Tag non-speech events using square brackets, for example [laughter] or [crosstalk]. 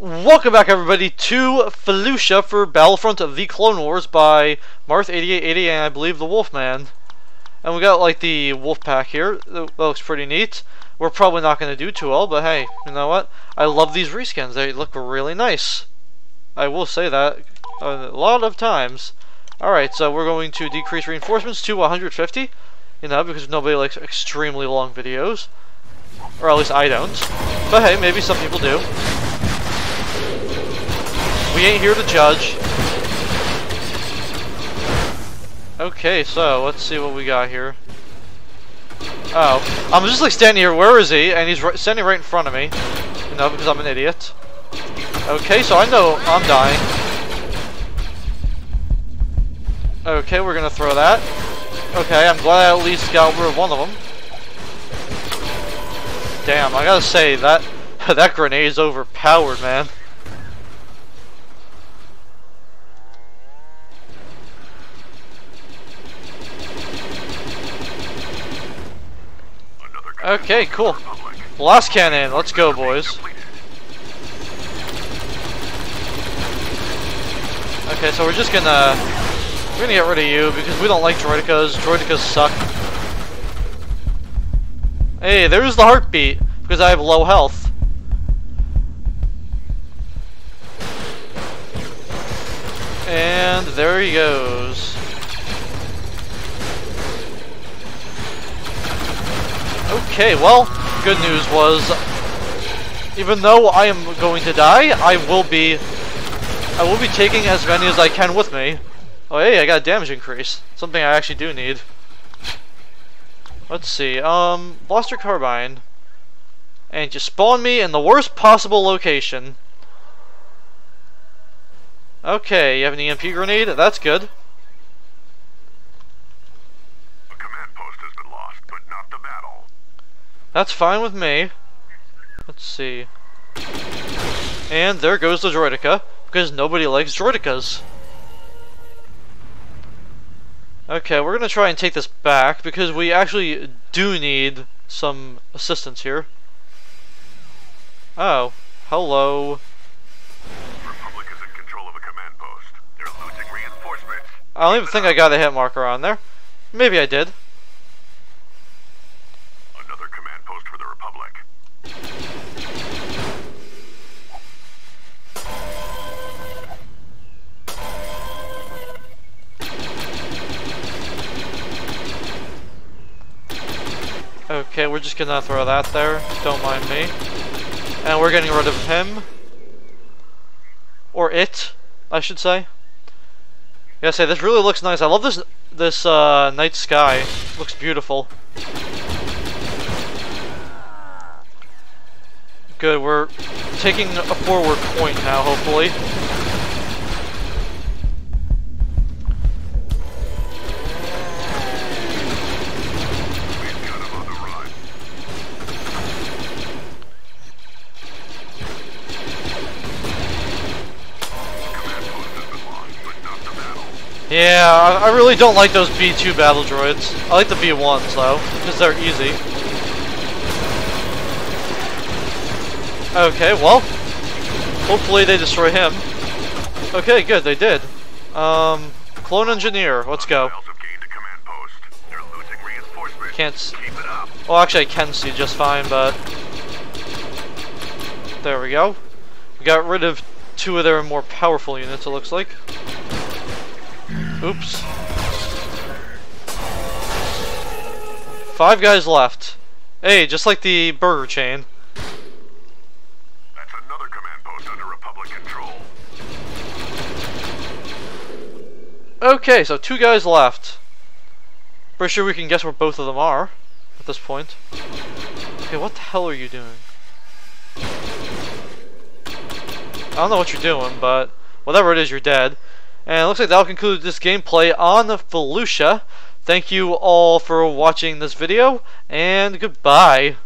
Welcome back, everybody, to Felucia for Battlefront of the Clone Wars by Marth8880 and I believe the WulfMann. And we got, like, the wolf pack here. That looks pretty neat. We're probably not going to do too well, but hey, you know what? I love these reskins. They look really nice. I will say that a lot of times. Alright, so we're going to decrease reinforcements to 150. You know, because nobody likes extremely long videos. Or at least I don't. But hey, maybe some people do. We ain't here to judge. Okay, so let's see what we got here. Oh, I'm just like standing here. Where is he? And he's right, standing right in front of me. You know, because I'm an idiot. Okay, so I know I'm dying. Okay, we're gonna throw that. Okay, I'm glad I at least got rid of one of them. Damn, I gotta say that [laughs] that grenade is overpowered, man. Okay, cool. Last cannon, let's go, boys. Okay, so we're just gonna we're gonna get rid of you because we don't like droidekas. Droidekas suck. Hey, there's the heartbeat because I have low health. And there he goes. Okay, well, good news was, even though I am going to die, I will be, I will be taking as many as I can with me. Oh hey, I got a damage increase. Something I actually do need. Let's see, um, Blaster Carbine. And just spawn me in the worst possible location. Okay, you have an EMP grenade? That's good. That's fine with me. Let's see. And there goes the Droideka, because nobody likes Droidekas. Okay, we're gonna try and take this back, because we actually do need some assistance here. Oh, hello. Republic is in control of a command post. They're losing reinforcements. I don't even think I got a hit marker on there. Maybe I did. Okay, we're just gonna throw that there. Don't mind me. And we're getting rid of him. Or it, I should say. Yeah, say this really looks nice. I love this this uh, night sky. Looks beautiful. Good, we're taking a forward point now, hopefully. Yeah, I, I really don't like those B2 battle droids. I like the B1s though, because they're easy. Okay, well, hopefully they destroy him. Okay, good, they did. Um, clone engineer, let's go. Can't. Well, actually, I can see just fine, but there we go. We got rid of two of their more powerful units. It looks like. Oops. Five guys left. Hey, just like the burger chain. That's another command post under Republic control. Okay, so two guys left. Pretty sure we can guess where both of them are at this point. Okay, what the hell are you doing? I don't know what you're doing, but whatever it is, you're dead. And it looks like that'll conclude this gameplay on the Felucia. Thank you all for watching this video, and goodbye.